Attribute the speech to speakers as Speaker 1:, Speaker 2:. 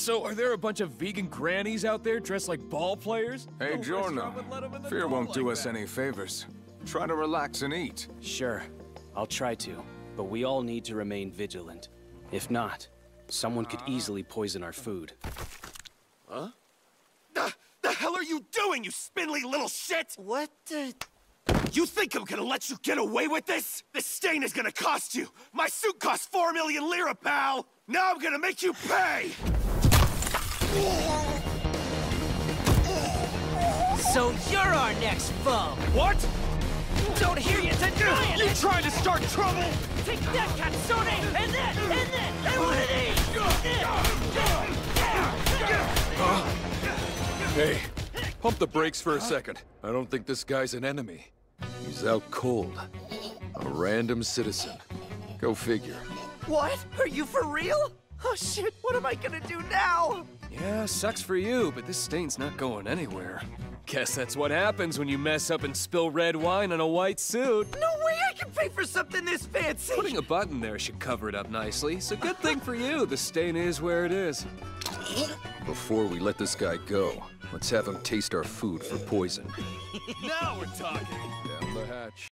Speaker 1: So, are there a bunch of vegan grannies out there dressed like ball players?
Speaker 2: Hey,
Speaker 1: No
Speaker 2: Giorno.
Speaker 1: restaurant would let 'em in the
Speaker 2: Fear won't do
Speaker 1: like
Speaker 2: us
Speaker 1: that.
Speaker 2: any favors. Try to relax and eat.
Speaker 3: Sure, I'll try to, but we all need to remain vigilant. If not, someone could easily poison our food. Huh?
Speaker 4: The, the hell are you doing, you spindly little shit?
Speaker 5: What the...
Speaker 4: You think I'm gonna let you get away with this? This stain is gonna cost you. My suit costs four million lira, pal. Now I'm gonna make you pay.
Speaker 5: So you're our next foe!
Speaker 4: What?
Speaker 5: Don't hear you denying
Speaker 4: You
Speaker 5: it!
Speaker 4: trying to start trouble?
Speaker 5: Take that, Katsune! And that! And that! And one of these!
Speaker 6: Hey, pump the brakes for a second. I don't think this guy's an enemy. He's out cold. A random citizen. Go figure.
Speaker 5: What? Are you for real? Oh shit, what am I gonna do now?
Speaker 1: Yeah, sucks for you, but this stain's not going anywhere. Guess that's what happens when you mess up and spill red wine on a white suit.
Speaker 5: No way I can pay for something this fancy!
Speaker 1: Putting a button there should cover it up nicely. So good thing for you, the stain is where it is.
Speaker 6: Before we let this guy go, let's have him taste our food for poison.
Speaker 1: Now we're talking.
Speaker 6: Down the hatch.